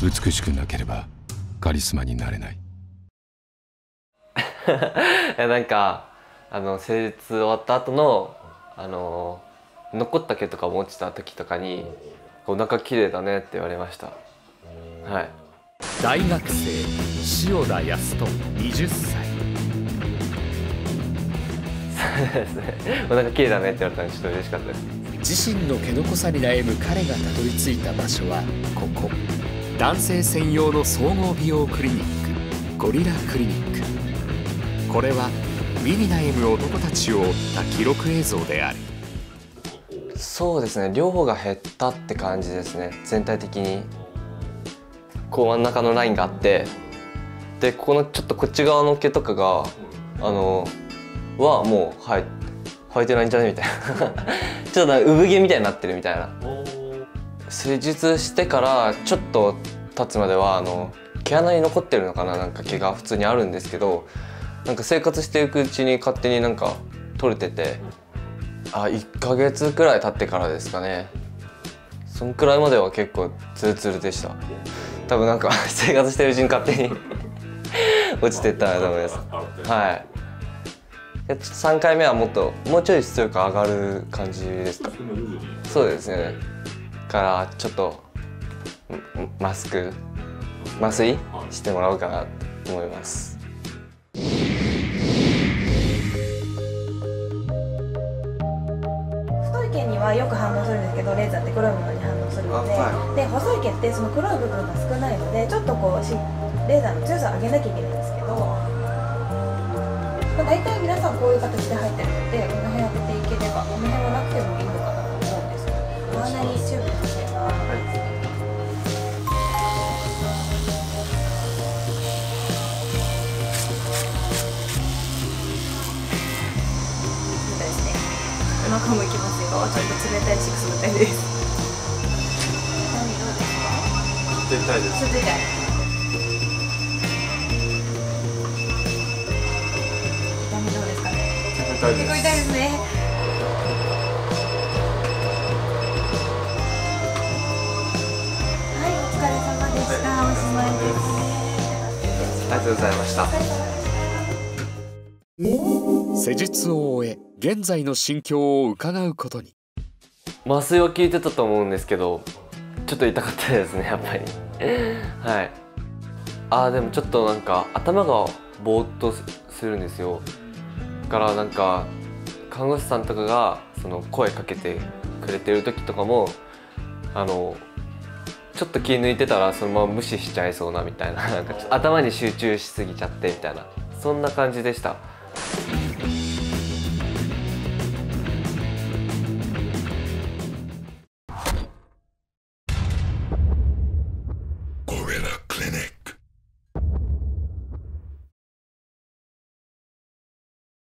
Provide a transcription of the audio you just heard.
美しくなければカリスマになれない。い やなんかあの施術終わった後のあの残った毛とか持ちた時とかに「お腹綺麗だね」って言われました。はい。大学生塩田康人20歳。そうですね。お腹綺麗だねって言われたのでちょっと嬉しかったです。自身の毛の濃さに悩む彼がたどり着いた場所はここ男性専用の総合美容クリニックゴリラクリニック。これは美に悩む男たちを追った記録映像である。そうですね。量が減ったって感じですね。全体的に。こう真ん中のラインがあって。でここのちょっとこっち側の毛とかがあのはもう生え生えてないんじゃね？みたいな。ちょっと産毛みたいになってるみたいな。施術してからちょっと経つまではあの毛穴に残ってるのかななんか毛が普通にあるんですけどなんか生活していくうちに勝手になんか取れててあ1ヶ月くらい経ってからですかね。そんくらいまでは結構ツルツルでした。多分なんか 生活してるうちに勝手に 落ちてったと思います。はい。で3回目はもっともうちょい出力上がる感じですかそうですねからちょっとんマスク麻酔してもらおうかなと思います。太い毛にはよく反応するんですけどレーザーって黒いものに反応するので,、で細い毛ってその黒い部分が少ないのでちょっとこうしレーザーの強さを上げなきゃいけないんですけど、まあ、大体皆さんこういう形で入ってるのでこの辺当てていければこの辺はなくてもいいのかななにチューブかけば、みたい。ですねお腹もい。きますよちょっと冷たい。シックスみたい。です何どうですか絶対ですちょっと痛い。痛みどうですかね絶対結構痛い。ですねがとうございました。施術を終え現在の心境を伺うことに。麻酔は効いてたと思うんですけどちょっと痛かったですねやっぱり。はい。あーでもちょっとなんか頭がぼーっとするんですよ。だからなんか看護師さんとかがその声かけてくれてる時とかもあのちょっと気抜いてたらそのまま無視しちゃいそうなみたいな。なんか頭に集中しすぎちゃってみたいな。そんな感じでした。